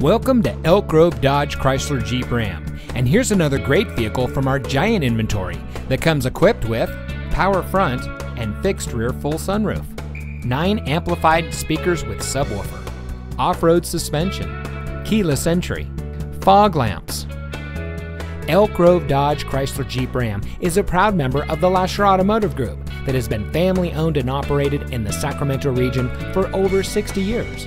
Welcome to Elk Grove Dodge Chrysler Jeep Ram. And here's another great vehicle from our giant inventory that comes equipped with power front and fixed rear full sunroof, 9 amplified speakers with subwoofer, off-road suspension, keyless entry, fog lamps. Elk Grove Dodge Chrysler Jeep Ram is a proud member of the Lasher Automotive Group that has been family owned and operated in the Sacramento region for over 60 years.